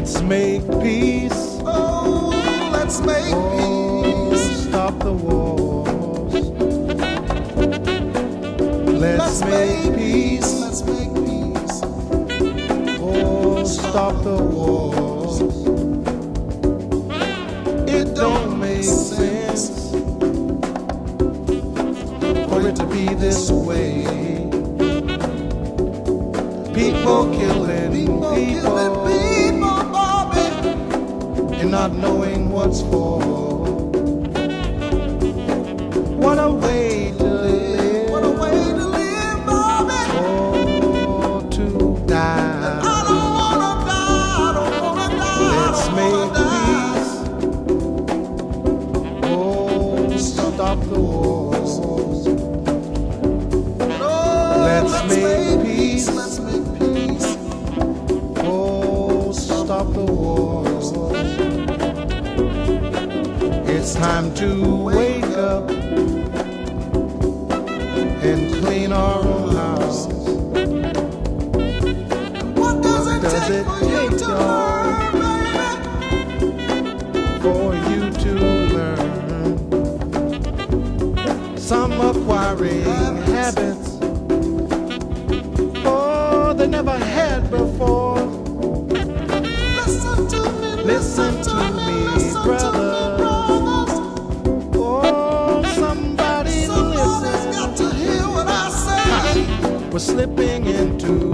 Let's make peace. Oh, let's make Oh, peace. stop the wars. Let's, Let's make make peace. peace. Let's make peace. Oh, stop the wars. It don't make sense for it to be this way. People killing People killing people people, Bobby. and not knowing what's for. What a way to live. What a way to live, Bobby. Oh, to die. I don't wanna die. I don't wanna die. Let's make peace. Oh, stop the wars. Oh, Let's make peace. peace. Let's make peace. Oh, stop the wars. Time to wake up and clean our own house. What does it Does take it for you take, to learn, baby? for you to learn. Some acquiring habits, oh, they never had before. Slipping into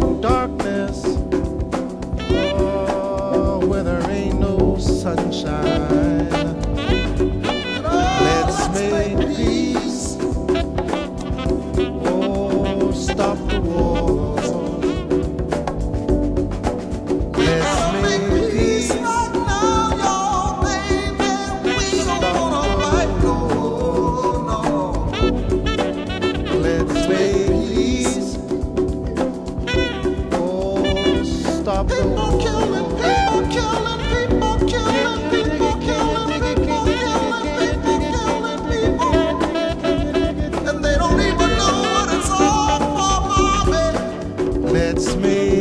Bobby. Let's